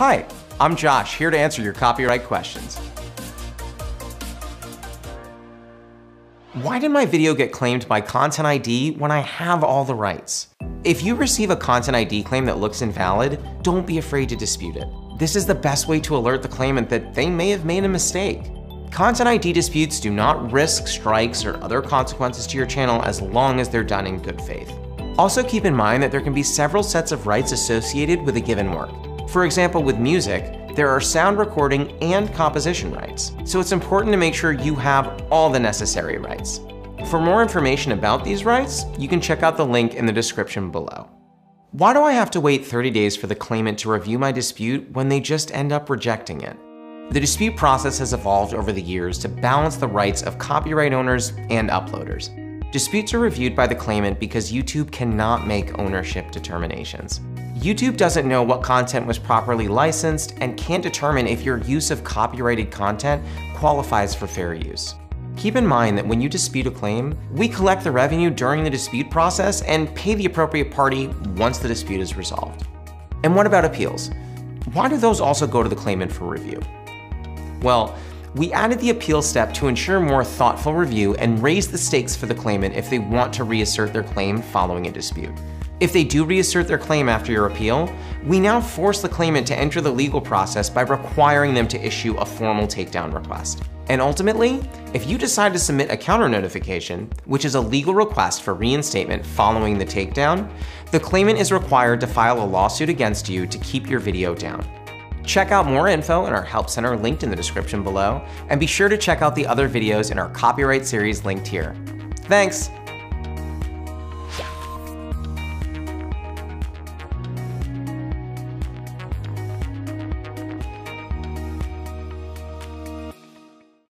Hi, I'm Josh, here to answer your copyright questions. Why did my video get claimed by Content ID when I have all the rights? If you receive a Content ID claim that looks invalid, don't be afraid to dispute it. This is the best way to alert the claimant that they may have made a mistake. Content ID disputes do not risk strikes or other consequences to your channel as long as they're done in good faith. Also keep in mind that there can be several sets of rights associated with a given work. For example, with music, there are sound recording and composition rights, so it's important to make sure you have all the necessary rights. For more information about these rights, you can check out the link in the description below. Why do I have to wait 30 days for the claimant to review my dispute when they just end up rejecting it? The dispute process has evolved over the years to balance the rights of copyright owners and uploaders. Disputes are reviewed by the claimant because YouTube cannot make ownership determinations. YouTube doesn't know what content was properly licensed and can't determine if your use of copyrighted content qualifies for fair use. Keep in mind that when you dispute a claim, we collect the revenue during the dispute process and pay the appropriate party once the dispute is resolved. And what about appeals? Why do those also go to the claimant for review? Well, we added the appeal step to ensure more thoughtful review and raise the stakes for the claimant if they want to reassert their claim following a dispute. If they do reassert their claim after your appeal, we now force the claimant to enter the legal process by requiring them to issue a formal takedown request. And ultimately, if you decide to submit a counter notification, which is a legal request for reinstatement following the takedown, the claimant is required to file a lawsuit against you to keep your video down. Check out more info in our Help Center linked in the description below, and be sure to check out the other videos in our copyright series linked here. Thanks!